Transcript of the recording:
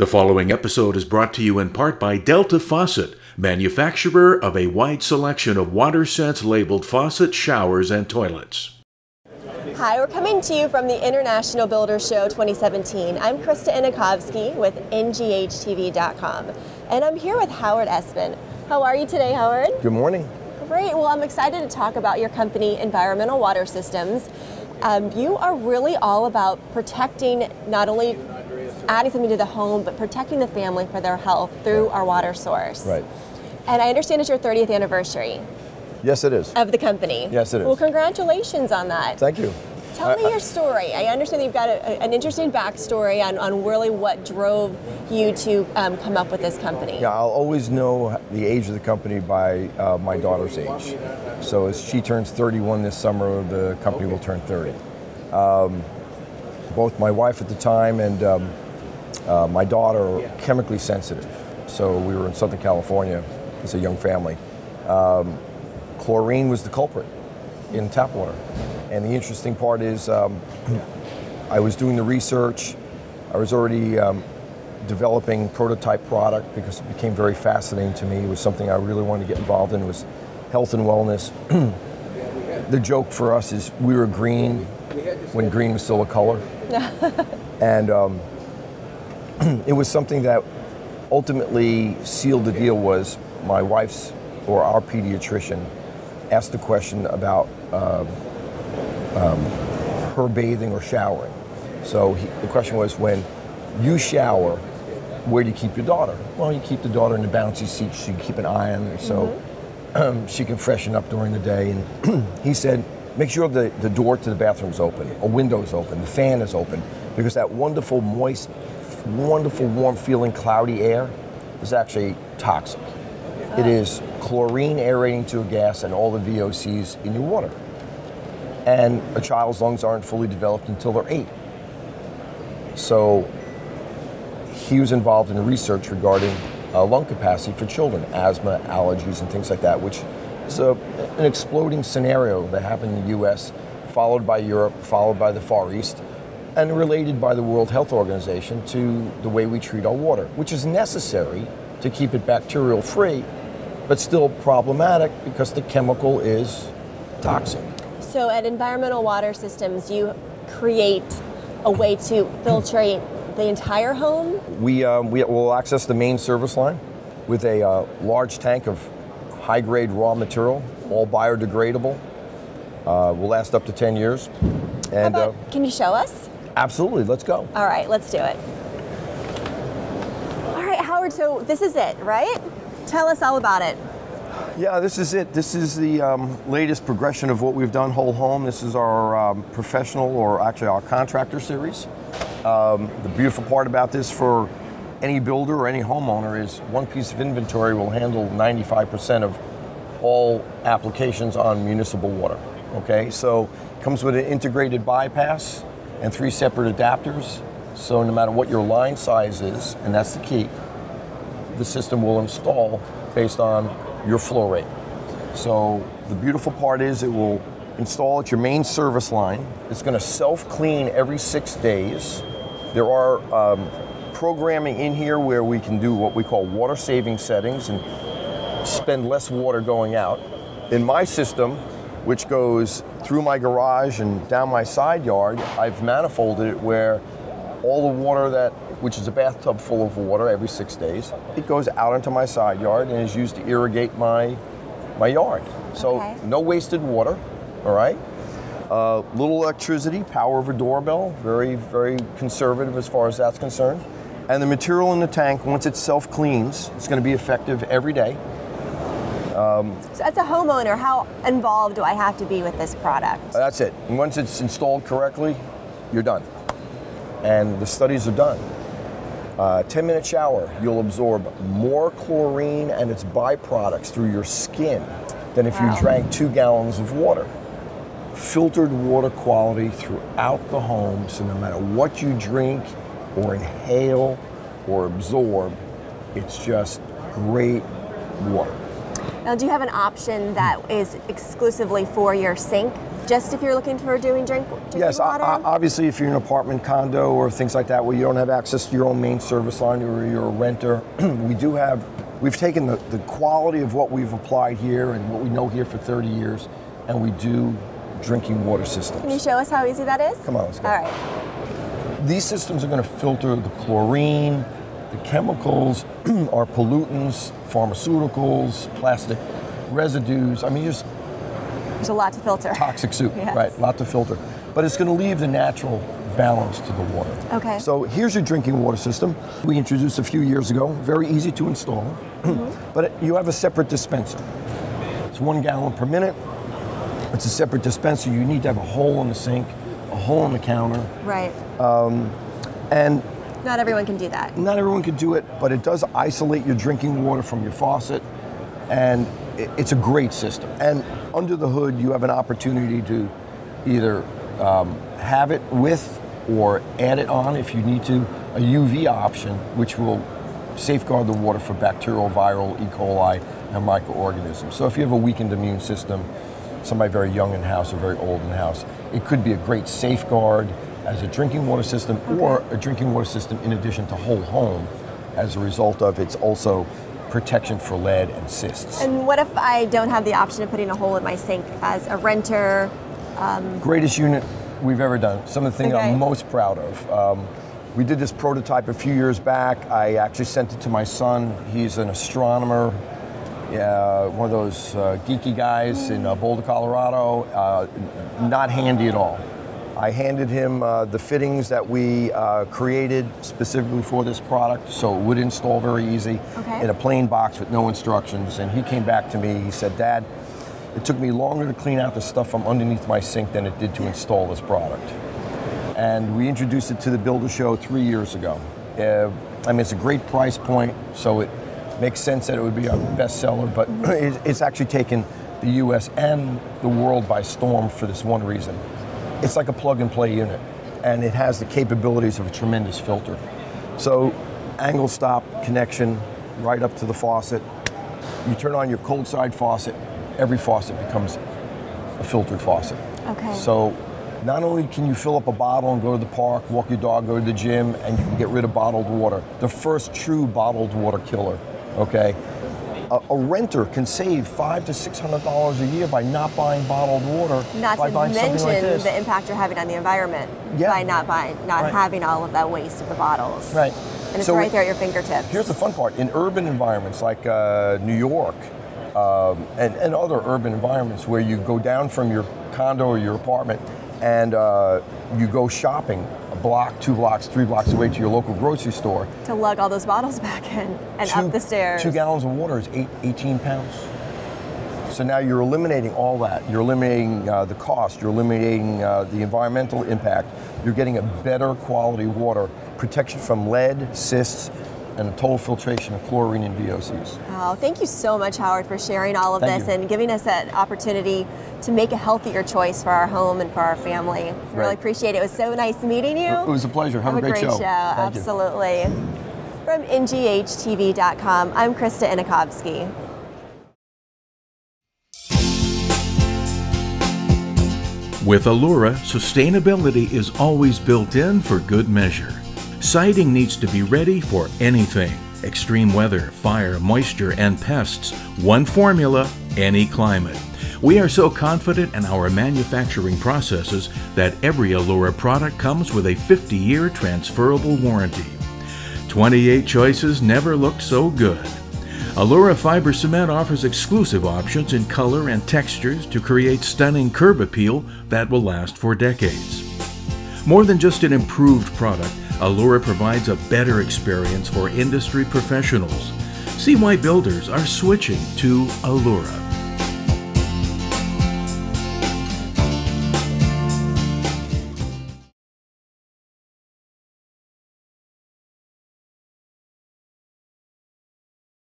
The following episode is brought to you in part by Delta Faucet, manufacturer of a wide selection of water WaterSense labeled faucets, showers, and toilets. Hi, we're coming to you from the International Builder Show 2017. I'm Krista Inakovsky with NGHTV.com, and I'm here with Howard Espen. How are you today, Howard? Good morning. Great. Well, I'm excited to talk about your company, Environmental Water Systems. Um, you are really all about protecting not only adding something to the home, but protecting the family for their health through our water source. Right. And I understand it's your 30th anniversary Yes, it is. of the company. Yes, it is. Well, congratulations on that. Thank you. Tell me I- your story. I understand you've got a, an interesting backstory on, on really what drove you to um, come up with this company. Yeah, I'll always know the age of the company by uh, my daughter's age. So as she turns 31 this summer, the company will turn 30. Um, both my wife at the time and um, uh, my daughter are chemically sensitive. So we were in Southern California as a young family. Um, chlorine was the culprit in tap water. And the interesting part is um, I was doing the research. I was already um, developing prototype product because it became very fascinating to me. It was something I really wanted to get involved in. Was health and wellness. the joke for us is we were green when green was still a color. and um, it was something that ultimately sealed the deal was my wife's or our pediatrician asked the question about um, um, her bathing or showering. So he, the question was when you shower, where do you keep your daughter? Well, you keep the daughter in the bouncy seat so you can keep an eye on her so um, she can freshen up during the day. And he said, make sure the, the door to the bathroom is open, a window is open, the fan is open, because that wonderful, moist, wonderful, warm feeling cloudy air is actually toxic. It is chlorine aerating to a gas and all the VOCs in your water. And a child's lungs aren't fully developed until they're eight. So he was involved in research regarding uh, lung capacity for children, asthma, allergies, and things like that, which is a, an exploding scenario that happened in the US, followed by Europe, followed by the Far East, and related by the World Health Organization to the way we treat our water, which is necessary to keep it bacterial free, but still problematic because the chemical is toxic. So at Environmental Water Systems, you create a way to filtrate the entire home. We, um, we will access the main service line with a uh, large tank of high grade raw material, all biodegradable. Uh, will last up to 10 years. How And uh, about, can you show us? Absolutely, let's go. All right, let's do it. All right, Howard, so this is it, right? Tell us all about it. Yeah, this is it. This is the um, latest progression of what we've done whole home. This is our um, professional, or actually our contractor series. Um, the beautiful part about this for any builder or any homeowner is one piece of inventory will handle 95% of all applications on municipal water. Okay, so it comes with an integrated bypass and three separate adapters. So no matter what your line size is, and that's the key, the system will install based on your flow rate. So the beautiful part is it will install at your main service line. It's going to self-clean every six days. There are um, programming in here where we can do what we call water saving settings and spend less water going out. In my system, which goes through my garage and down my side yard, I've manifolded it where all the water that, which is a bathtub full of water every six days, it goes out into my side yard and is used to irrigate my my yard. So Okay. no wasted water, all right? Uh, little electricity, power of a doorbell, very, very conservative as far as that's concerned. And the material in the tank, once it self cleans, it's going to be effective every day. So as a homeowner, how involved do I have to be with this product? That's it. And once it's installed correctly, you're done. And the studies are done. Uh, 10 minute shower, you'll absorb more chlorine and its byproducts through your skin than if Wow. you drank two gallons of water. Filtered water quality throughout the home, so no matter what you drink or inhale or absorb, it's just great water. Now, do you have an option that is exclusively for your sink just if you're looking for doing drink drinking Yes, water? obviously, if you're in an apartment condo or things like that where you don't have access to your own main service line or you're a renter, we do have, we've taken the, the quality of what we've applied here and what we know here for 30 years, and we do drinking water systems. Can you show us how easy that is? Come on, let's go. All right. These systems are going to filter the chlorine, the chemicals, are pollutants, pharmaceuticals, plastic residues. I mean, just There's a lot to filter. toxic soup, Yes. right? Lot to filter. But it's going to leave the natural balance to the water. Okay. So here's your drinking water system. We introduced a few years ago. Very easy to install. Mm-hmm. but you have a separate dispenser. It's one gallon per minute. It's a separate dispenser. You need to have a hole in the sink, a hole in the counter, Right. and Not everyone can do that. not everyone can do it, but it does isolate your drinking water from your faucet, and it's a great system. And under the hood, you have an opportunity to either um, have it with or add it on if you need to, a UV option, which will safeguard the water for bacterial, viral, E. coli, and microorganisms. So if you have a weakened immune system, somebody very young in house or very old in house, it could be a great safeguard as a drinking water system or a drinking water system in addition to whole home as a result of its also protection for lead and cysts. And what if I don't have the option of putting a hole in my sink as a renter? Greatest unit we've ever done. Some of the things Okay. I'm most proud of. Um, we did this prototype a few years back. I actually sent it to my son. He's an astronomer, yeah, one of those uh, geeky guys in uh, Boulder, Colorado. Uh, not handy at all. I handed him uh, the fittings that we uh, created specifically for this product, so it would install very easy Okay. in a plain box with no instructions. And he came back to me. He said, "Dad, it took me longer to clean out the stuff from underneath my sink than it did to install this product." And we introduced it to the Builder Show three years ago. Uh, I mean, it's a great price point, so it makes sense that it would be a bestseller. But it, it's actually taken the U.S. and the world by storm for this one reason. It's like a plug-and-play unit, and it has the capabilities of a tremendous filter. So, angle stop connection right up to the faucet. You turn on your cold side faucet, every faucet becomes a filtered faucet. Okay. So not only can you fill up a bottle and go to the park, walk your dog, go to the gym, and you can get rid of bottled water. The first true bottled water killer. Okay. A, a renter can save five to six hundred dollars a year by not buying bottled water. Not by to buying mention something like this. the impact you're having on the environment Yeah. by not buying, not Right. having all of that waste of the bottles. Right. And it's So right there at your fingertips. Here's the fun part: in urban environments like uh, New York um, and, and other urban environments, where you go down from your condo or your apartment and uh, you go shopping block, two blocks, three blocks away to your local grocery store, to lug all those bottles back in and two, up the stairs. Two gallons of water is eight, 18 pounds. So now you're eliminating all that. You're eliminating uh, the cost. You're eliminating uh, the environmental impact. You're getting a better quality water, protection from lead, cysts, and a total filtration of chlorine and VOCs. Oh, thank you so much, Howard, for sharing all of Thank this you. and giving us that opportunity to make a healthier choice for our home and for our family. I Really appreciate it. It was so nice meeting you. It was a pleasure. Have, Have a great, show. Thank you. Absolutely. From NGHTV.com, I'm Krista Inikovsky. With Allura, sustainability is always built in for good measure. Siding needs to be ready for anything extreme weather, fire, moisture, and pests. One formula, any climate. We are so confident in our manufacturing processes that every Allura product comes with a 50 year transferable warranty. 28 choices never looked so good. Allura Fiber Cement offers exclusive options in color and textures to create stunning curb appeal that will last for decades. More than just an improved product, Allura provides a better experience for industry professionals. See why builders are switching to Allura.